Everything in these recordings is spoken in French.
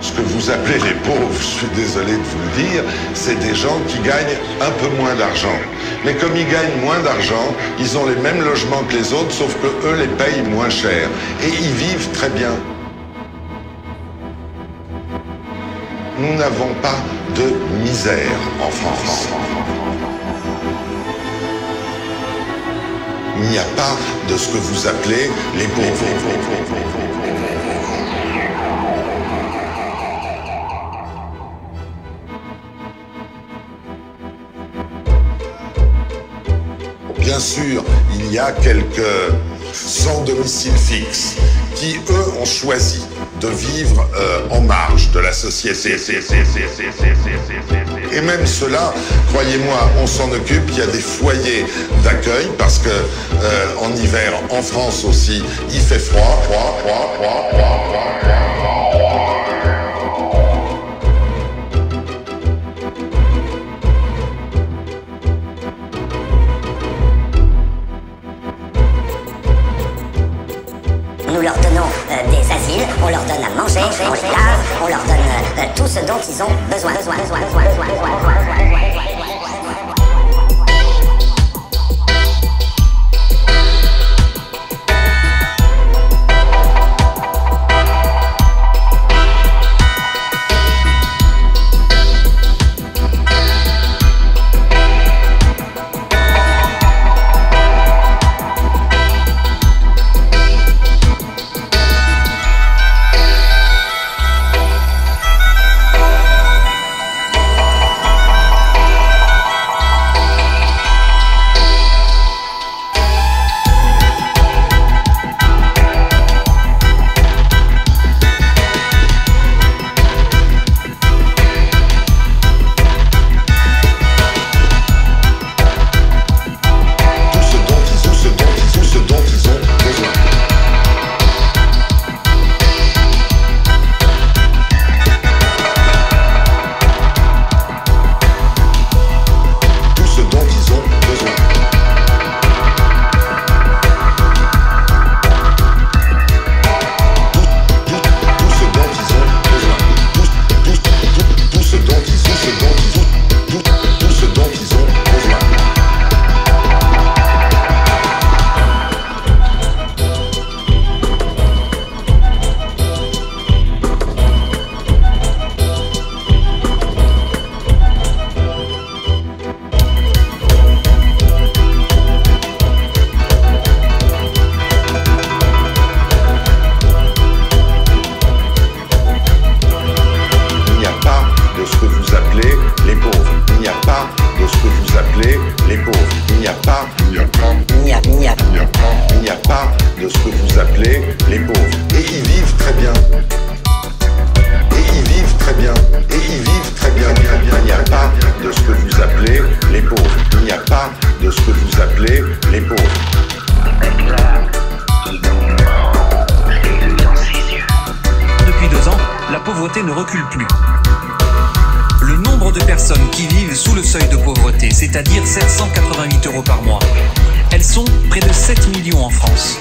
Ce que vous appelez les pauvres, je suis désolé de vous le dire, c'est des gens qui gagnent un peu moins d'argent. Mais comme ils gagnent moins d'argent, ils ont les mêmes logements que les autres, sauf que eux les payent moins cher. Et ils vivent très bien. Nous n'avons pas de misère en France. Il n'y a pas de ce que vous appelez les pauvres. Bien sûr, il y a quelques sans domicile fixe qui, eux, ont choisi de vivre euh, en marge de la société. Et même cela, croyez-moi, on s'en occupe. Il y a des foyers d'accueil parce que euh, en hiver, en France aussi, il fait froid, froid, froid, froid, froid, froid. Nous leur donnons euh, des asiles, on leur donne à manger, on leur donne euh, tout ce dont ils ont besoin, ne recule plus. Le nombre de personnes qui vivent sous le seuil de pauvreté, c'est-à-dire 788 euros par mois, elles sont près de 7 millions en France.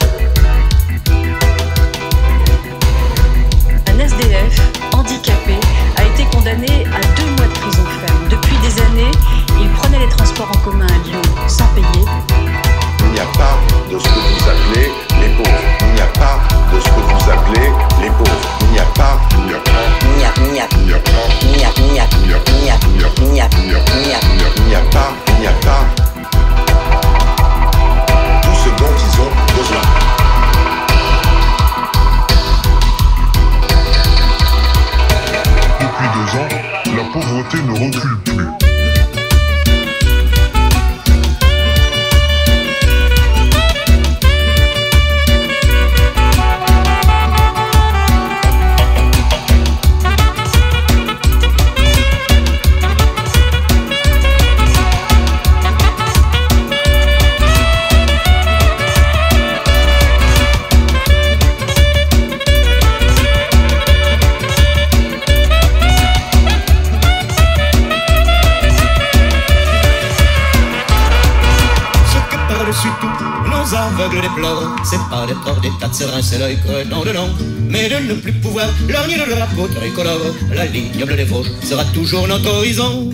Aveugles des pleurs, c'est pas d'être des tas de c'est l'œil creusant de nom. Mais de ne plus pouvoir lorgner de la peau tricolore, la ligne bleue des Vosges sera toujours notre horizon.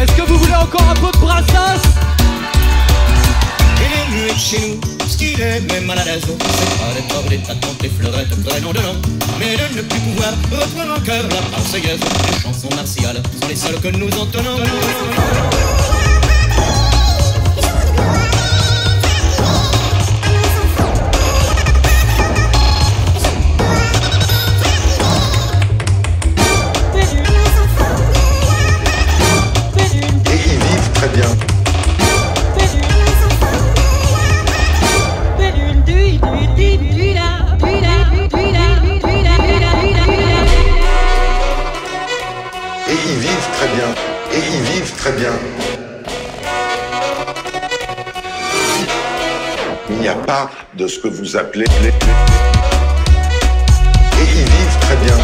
Est-ce que vous voulez encore un peu de brassas? Il est muet chez nous, ce qu'il est même mal à l'aise. C'est pas d'être des tas de des fleurettes, prénom de nom. Mais de ne plus pouvoir reprendre en cœur la marseillaise. Les chansons martiales sont les seules que nous entendons. Très bien. Il n'y a pas de ce que vous appelez... Et ils vivent très bien.